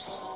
Oh.